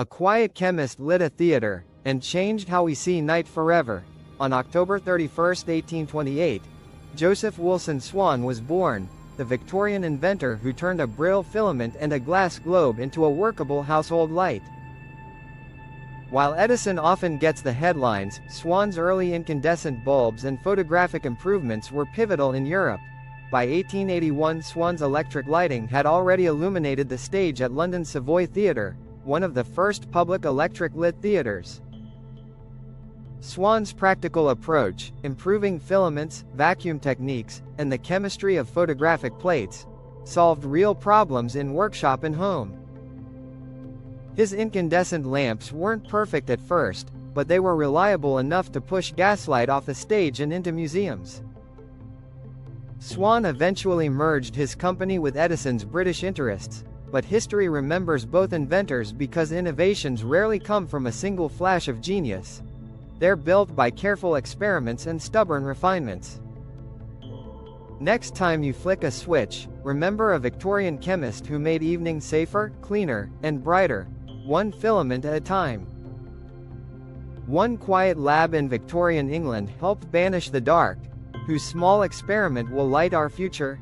A quiet chemist lit a theater, and changed how we see night forever. On October 31, 1828, Joseph Wilson Swan was born, the Victorian inventor who turned a Brill filament and a glass globe into a workable household light. While Edison often gets the headlines, Swan's early incandescent bulbs and photographic improvements were pivotal in Europe. By 1881 Swan's electric lighting had already illuminated the stage at London's Savoy Theatre, one of the first public electric lit theaters. Swan's practical approach, improving filaments, vacuum techniques, and the chemistry of photographic plates, solved real problems in workshop and home. His incandescent lamps weren't perfect at first, but they were reliable enough to push gaslight off the stage and into museums. Swan eventually merged his company with Edison's British interests, but history remembers both inventors because innovations rarely come from a single flash of genius. They're built by careful experiments and stubborn refinements. Next time you flick a switch, remember a Victorian chemist who made evening safer, cleaner, and brighter, one filament at a time. One quiet lab in Victorian England helped banish the dark, whose small experiment will light our future,